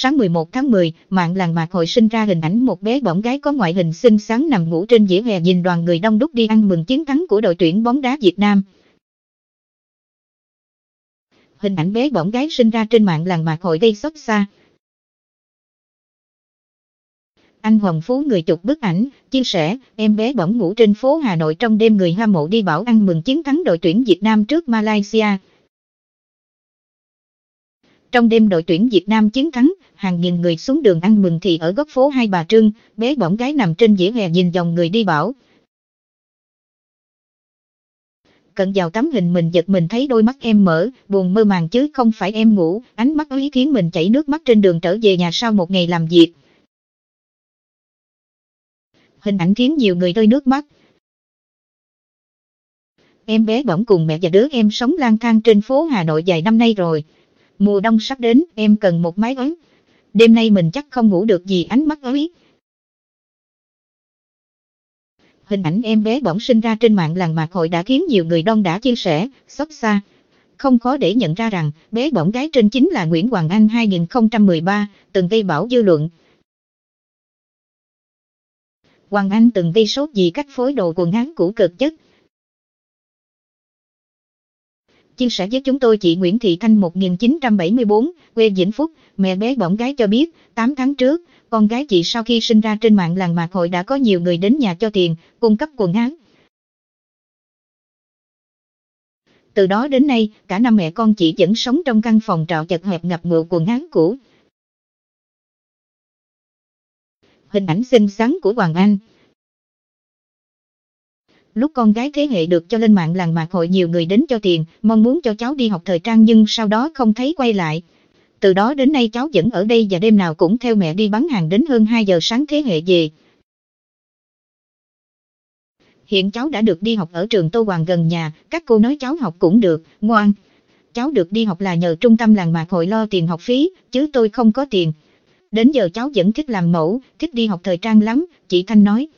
sáng 11 tháng 10, mạng làng mạc hội sinh ra hình ảnh một bé bỏng gái có ngoại hình xinh xắn nằm ngủ trên dĩa hè nhìn đoàn người đông đúc đi ăn mừng chiến thắng của đội tuyển bóng đá Việt Nam. Hình ảnh bé bỏng gái sinh ra trên mạng làng mạc hội gây xót xa. Anh Hoàng Phú người chụp bức ảnh, chia sẻ, em bé bỏng ngủ trên phố Hà Nội trong đêm người hâm mộ đi bảo ăn mừng chiến thắng đội tuyển Việt Nam trước Malaysia. Trong đêm đội tuyển Việt Nam chiến thắng, hàng nghìn người xuống đường ăn mừng thì ở góc phố Hai Bà Trưng, bé bỏng gái nằm trên dĩa hè nhìn dòng người đi bảo. Cận vào tấm hình mình giật mình thấy đôi mắt em mở, buồn mơ màng chứ không phải em ngủ, ánh mắt ấy khiến mình chảy nước mắt trên đường trở về nhà sau một ngày làm việc. Hình ảnh khiến nhiều người rơi nước mắt. Em bé bỏng cùng mẹ và đứa em sống lang thang trên phố Hà Nội vài năm nay rồi. Mùa đông sắp đến, em cần một mái ấm. Đêm nay mình chắc không ngủ được gì ánh mắt ấy. Hình ảnh em bé bỗng sinh ra trên mạng làng mạc hội đã khiến nhiều người đông đã chia sẻ, xót xa. Không khó để nhận ra rằng, bé bỏng gái trên chính là Nguyễn Hoàng Anh 2013, từng gây bão dư luận. Hoàng Anh từng gây sốt vì cách phối đồ quần áo cũ cực chất, Chia sẻ với chúng tôi chị Nguyễn Thị Thanh 1974, quê Vĩnh Phúc, mẹ bé bỏng gái cho biết, 8 tháng trước, con gái chị sau khi sinh ra trên mạng làng mạc hội đã có nhiều người đến nhà cho tiền, cung cấp quần áo. Từ đó đến nay, cả năm mẹ con chị vẫn sống trong căn phòng trọ chật hẹp ngập ngụa quần áo cũ. Hình ảnh xinh xắn của Hoàng Anh Lúc con gái thế hệ được cho lên mạng làng mạc hội nhiều người đến cho tiền, mong muốn cho cháu đi học thời trang nhưng sau đó không thấy quay lại. Từ đó đến nay cháu vẫn ở đây và đêm nào cũng theo mẹ đi bán hàng đến hơn 2 giờ sáng thế hệ về. Hiện cháu đã được đi học ở trường Tô Hoàng gần nhà, các cô nói cháu học cũng được, ngoan. Cháu được đi học là nhờ trung tâm làng mạc hội lo tiền học phí, chứ tôi không có tiền. Đến giờ cháu vẫn thích làm mẫu, thích đi học thời trang lắm, chị Thanh nói.